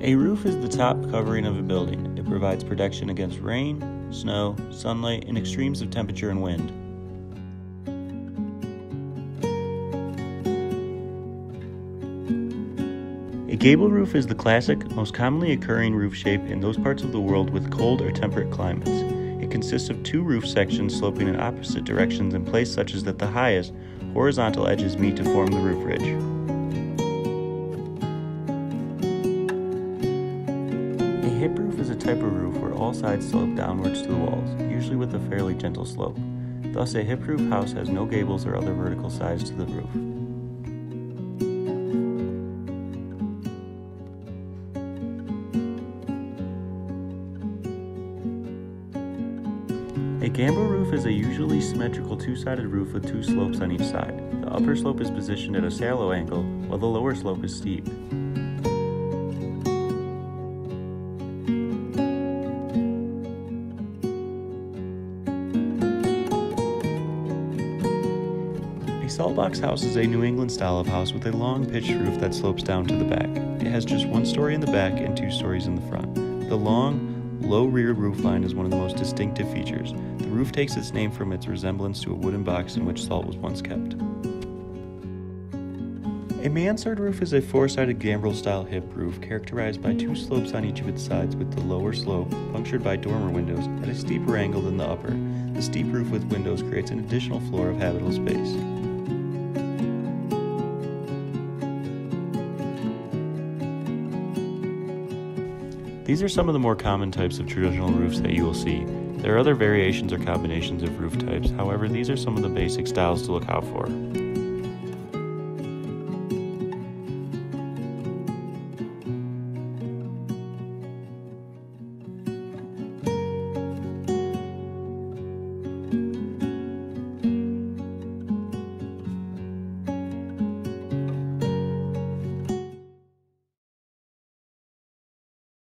A roof is the top covering of a building. It provides protection against rain, snow, sunlight, and extremes of temperature and wind. A gable roof is the classic, most commonly occurring roof shape in those parts of the world with cold or temperate climates. It consists of two roof sections sloping in opposite directions in place such as that the highest, horizontal edges meet to form the roof ridge. A hip roof is a type of roof where all sides slope downwards to the walls, usually with a fairly gentle slope. Thus, a hip roof house has no gables or other vertical sides to the roof. A gambrel roof is a usually symmetrical two-sided roof with two slopes on each side. The upper slope is positioned at a shallow angle, while the lower slope is steep. A saltbox house is a New England style of house with a long pitched roof that slopes down to the back. It has just one story in the back and two stories in the front. The long, low rear roof line is one of the most distinctive features. The roof takes its name from its resemblance to a wooden box in which salt was once kept. A mansard roof is a four-sided gambrel style hip roof characterized by two slopes on each of its sides with the lower slope punctured by dormer windows at a steeper angle than the upper. The steep roof with windows creates an additional floor of habitable space. These are some of the more common types of traditional roofs that you will see. There are other variations or combinations of roof types, however, these are some of the basic styles to look out for.